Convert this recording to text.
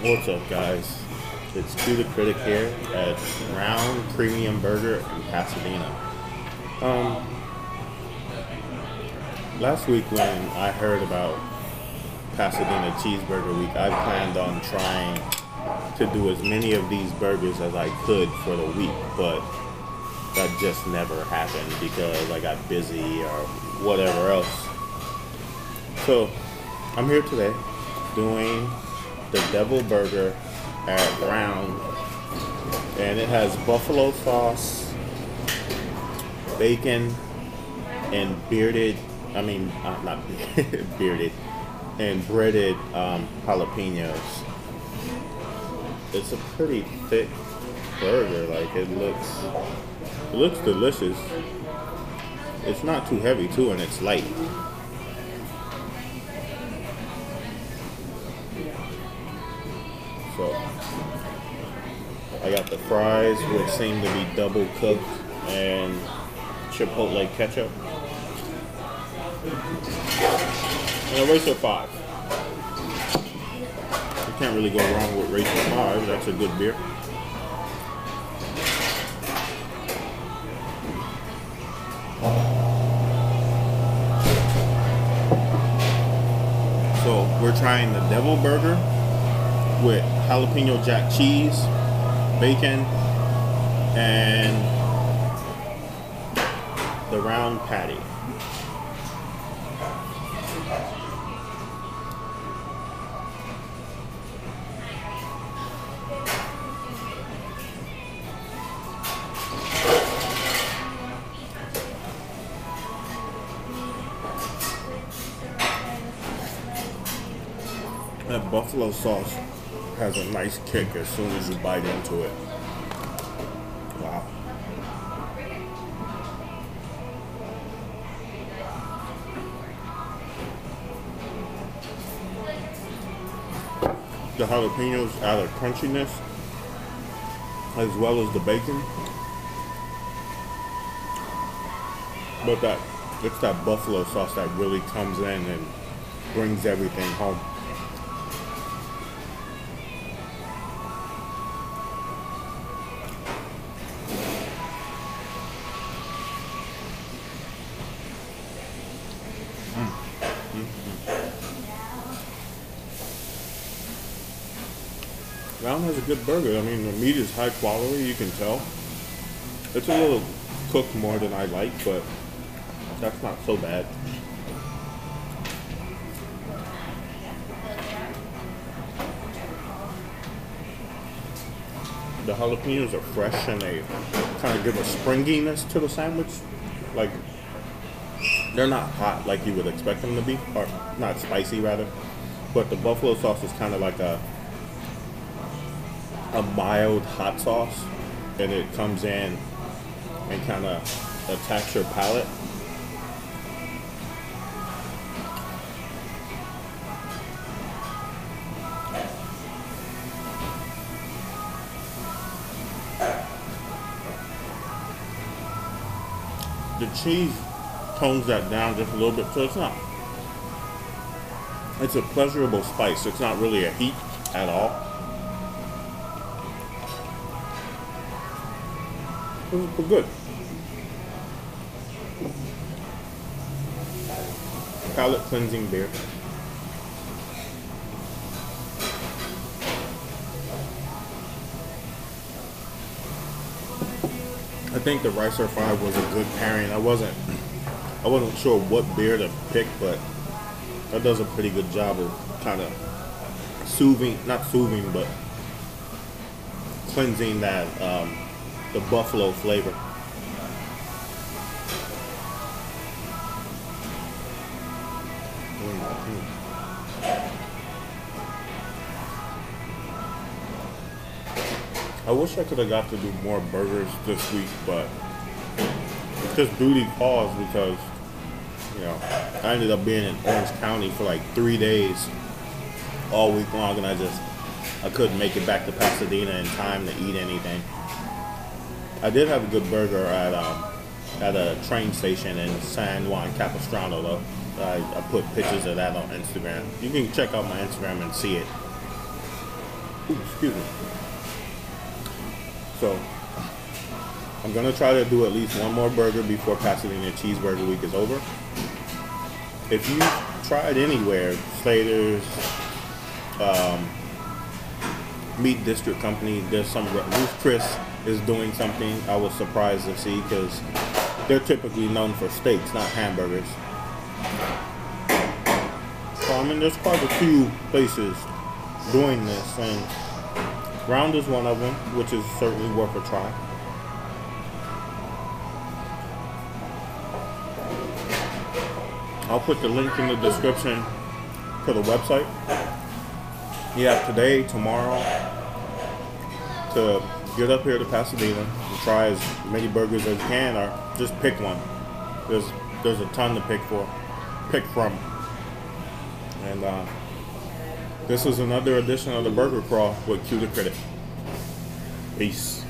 What's up, guys? It's Cue the Critic here at Round Premium Burger in Pasadena. Um, last week when I heard about Pasadena Cheeseburger Week, I planned on trying to do as many of these burgers as I could for the week, but that just never happened because I got busy or whatever else. So, I'm here today doing the Devil Burger at Round, and it has buffalo sauce, bacon, and bearded. I mean, uh, not bearded, and breaded um, jalapenos. It's a pretty thick burger. Like it looks, it looks delicious. It's not too heavy too, and it's light. I got the fries, which seem to be double cooked, and chipotle ketchup. And a Racer 5. You can't really go wrong with Racer 5. That's a good beer. So we're trying the Devil Burger with jalapeno jack cheese, bacon, and the round patty. That buffalo sauce has a nice kick as soon as you bite into it. Wow. The jalapenos add a crunchiness as well as the bacon. But that it's that buffalo sauce that really comes in and brings everything home. Mm-hmm. Round has a good burger. I mean, the meat is high quality. You can tell. It's a little cooked more than I like, but that's not so bad. The jalapenos are fresh and they kind of give a springiness to the sandwich. Like, they're not hot like you would expect them to be, or not spicy rather. But the buffalo sauce is kind of like a a mild hot sauce, and it comes in and kind of attacks your palate. The cheese tones that down just a little bit, so it's not. It's a pleasurable spice. It's not really a heat at all. It's good. Palate cleansing beer. I think the Racer 5 was a good pairing. I wasn't I wasn't sure what beer to pick, but that does a pretty good job of kind of soothing, not soothing, but cleansing that um, the buffalo flavor. I wish I could have got to do more burgers this week, but it's just duty calls because you know I ended up being in Orange County for like three days all week long, and I just I couldn't make it back to Pasadena in time to eat anything. I did have a good burger at um, at a train station in San Juan Capistrano though. I, I put pictures of that on Instagram. You can check out my Instagram and see it. Ooh, excuse me. So I'm gonna try to do at least one more burger before Pasadena Cheeseburger Week is over. If you try it anywhere, Slater's, um, Meat District Company, there's some Ruth Chris is doing something. I was surprised to see because they're typically known for steaks, not hamburgers. So I mean, there's quite a few places doing this, and Round is one of them, which is certainly worth a try. I'll put the link in the description for the website. Have today, tomorrow to get up here to Pasadena and try as many burgers as you can, or just pick one. There's there's a ton to pick for, pick from. And uh, this is another edition of the Burger Crawl with Cue the Critic. Peace.